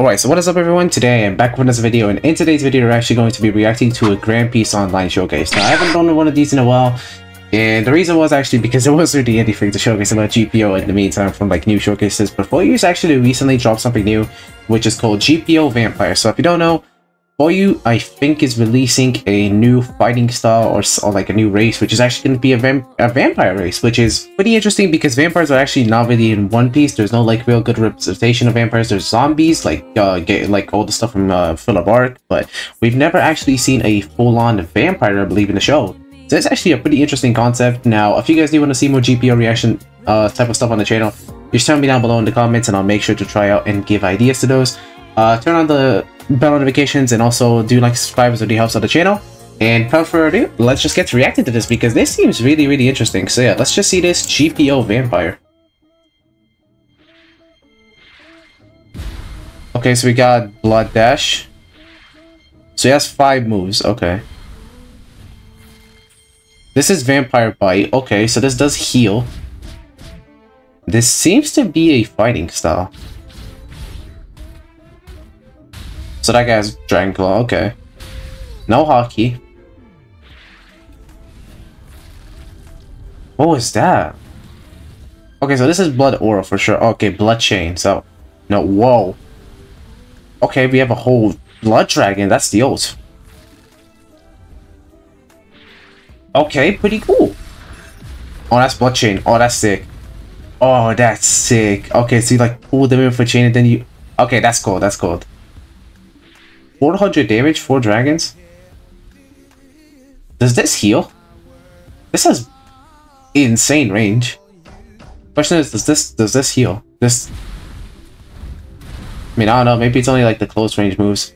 Alright, so what is up everyone? Today I am back with another video and in today's video we're actually going to be reacting to a Grand Piece Online showcase. Now I haven't done one of these in a while and the reason was actually because there wasn't really anything to showcase about GPO in the meantime from like new showcases but 4U's actually recently dropped something new which is called GPO Vampire. So if you don't know, 4U, I think, is releasing a new fighting style or, or like a new race, which is actually going to be a, a vampire race, which is pretty interesting because vampires are actually not really in One Piece. There's no like real good representation of vampires. There's zombies, like uh, get, like all the stuff from uh, Thriller Bark, but we've never actually seen a full-on vampire, I believe, in the show. So it's actually a pretty interesting concept. Now, if you guys do want to see more GPO reaction uh, type of stuff on the channel, just tell me down below in the comments and I'll make sure to try out and give ideas to those. Uh, turn on the bell notifications and also do like subscribe so it helps out the channel. And without further ado, let's just get to reacting to this because this seems really, really interesting. So yeah, let's just see this GPO Vampire. Okay, so we got Blood Dash. So he has five moves, okay. This is Vampire Bite. Okay, so this does heal. This seems to be a fighting style. So that guy's Dragon Claw, okay. No hockey. What was that? Okay, so this is Blood Aura for sure. Okay, Blood Chain, so... No, whoa. Okay, we have a whole Blood Dragon, that's the ult. Okay, pretty cool. Oh, that's Blood Chain. Oh, that's sick. Oh, that's sick. Okay, so you like pull them in for chain and then you... Okay, that's cool, that's cool. 400 damage, 4 dragons? Does this heal? This has insane range. Question is, does this does this heal? This I mean, I don't know, maybe it's only like the close range moves.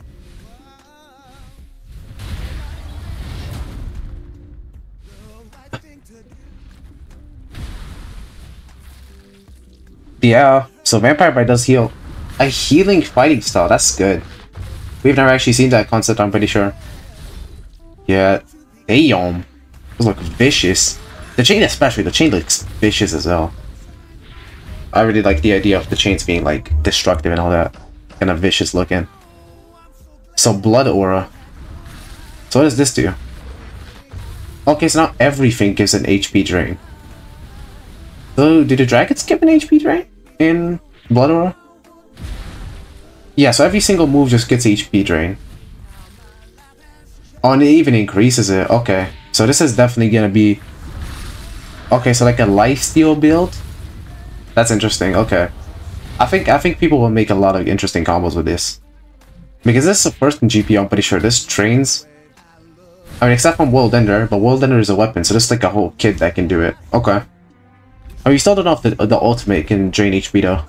yeah, so Vampire Bite does heal. A healing fighting style, that's good. We've never actually seen that concept, I'm pretty sure. Yeah. Damn. Those look vicious. The chain especially, the chain looks vicious as well. I really like the idea of the chains being like destructive and all that. Kind of vicious looking. So blood aura. So what does this do? Okay, so now everything gives an HP drain. So do the dragons give an HP drain in blood aura? Yeah, so every single move just gets HP drain. Oh, and it even increases it. Okay. So this is definitely gonna be... Okay, so like a lifesteal build? That's interesting. Okay. I think I think people will make a lot of interesting combos with this. Because this is the first in GP, I'm pretty sure. This trains... I mean, except from World Ender, but World Ender is a weapon, so there's like a whole kid that can do it. Okay. Oh, you still don't know if the, the ultimate can drain HP though.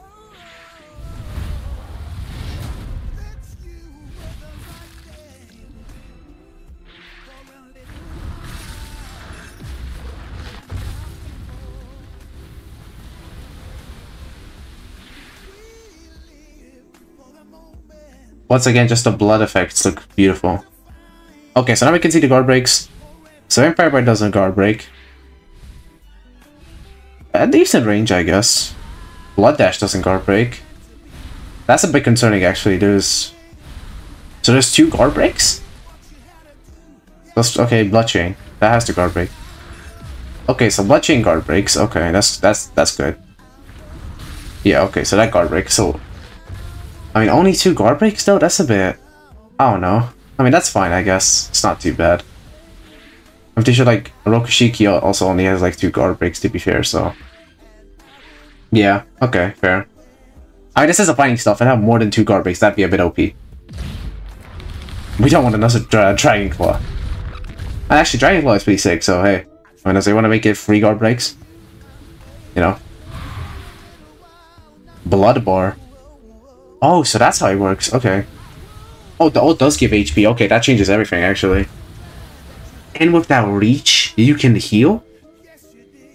Once again, just the blood effects look beautiful. Okay, so now we can see the guard breaks. So Vampire Bite doesn't guard break. A decent range, I guess. Blood Dash doesn't guard break. That's a bit concerning, actually. There's... So there's two guard breaks? That's, okay, Blood Chain. That has to guard break. Okay, so Blood Chain guard breaks. Okay, that's that's that's good. Yeah, okay, so that guard breaks. So I mean, only two guard breaks though? That's a bit... I don't know. I mean, that's fine, I guess. It's not too bad. I'm pretty sure, like, Rokushiki also only has, like, two guard breaks, to be fair, so... Yeah, okay, fair. I mean, this is a fighting stuff, and have more than two guard breaks, that'd be a bit OP. We don't want another dra Dragon Claw. And actually, Dragon Claw is pretty sick, so hey. I mean, does they want to make it free guard breaks? You know? Blood Bar. Oh, so that's how it works. Okay. Oh, the ult oh, does give HP. Okay, that changes everything, actually. And with that reach, you can heal?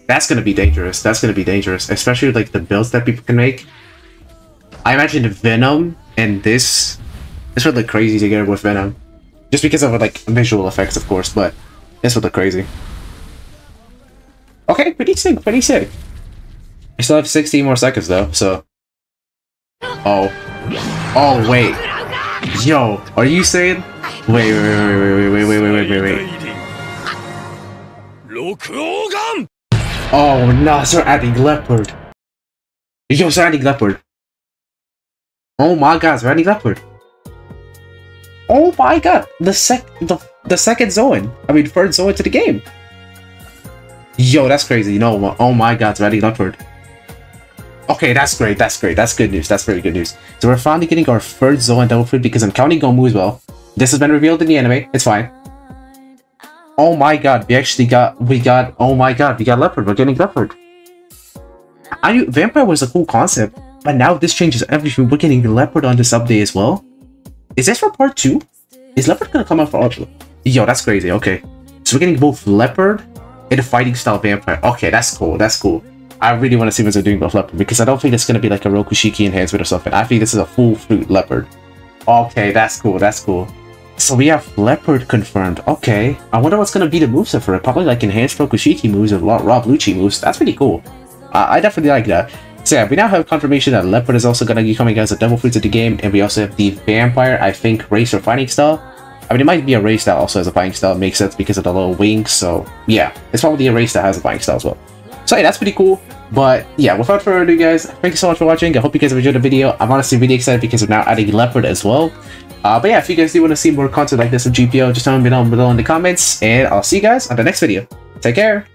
That's gonna be dangerous. That's gonna be dangerous. Especially, like, the builds that people can make. I imagine Venom and this... This would look crazy together with Venom. Just because of, like, visual effects, of course, but... This would look crazy. Okay, pretty sick, pretty sick. I still have 16 more seconds, though, so... Oh. Oh, wait. Yo, are you saying? Wait, wait, wait, wait, wait, wait, wait, wait, wait, wait. Oh, no, Sir Andy Leopard. Yo, Sir Andy Leopard. Oh my god, Sir Andy Leopard. Oh my god, the sec the, the second Zoan. I mean, first Zoan to the game. Yo, that's crazy. No, oh my god, Sir Andy Leopard. Okay, that's great. That's great. That's good news. That's very good news. So we're finally getting our third Zoan Devil Fruit because I'm counting Gomu as well. This has been revealed in the anime. It's fine. Oh my god, we actually got, we got, oh my god, we got Leopard. We're getting Leopard. I knew Vampire was a cool concept, but now this changes everything. We're getting Leopard on this update as well. Is this for part 2? Is Leopard gonna come out for... Ultra? Yo, that's crazy. Okay. So we're getting both Leopard and a fighting style Vampire. Okay, that's cool. That's cool. I really want to see what they're doing with Leopard because I don't think it's going to be like a Rokushiki enhancement or something. I think this is a full fruit Leopard. Okay, that's cool. That's cool. So we have Leopard confirmed. Okay. I wonder what's going to be the moveset for it. Probably like enhanced Rokushiki moves or Rob Lucci moves. That's pretty cool. I definitely like that. So yeah, we now have confirmation that Leopard is also going to be coming as a Devil Fruit of the game. And we also have the Vampire, I think, race or fighting style. I mean, it might be a race that also has a fighting style. It makes sense because of the little wings. So yeah, it's probably a race that has a fighting style as well. So yeah, that's pretty cool. But yeah, without further ado, guys, thank you so much for watching. I hope you guys enjoyed the video. I'm honestly really excited because we're now adding Leopard as well. Uh, but yeah, if you guys do want to see more content like this of GPO, just tell me down below in the comments, and I'll see you guys on the next video. Take care!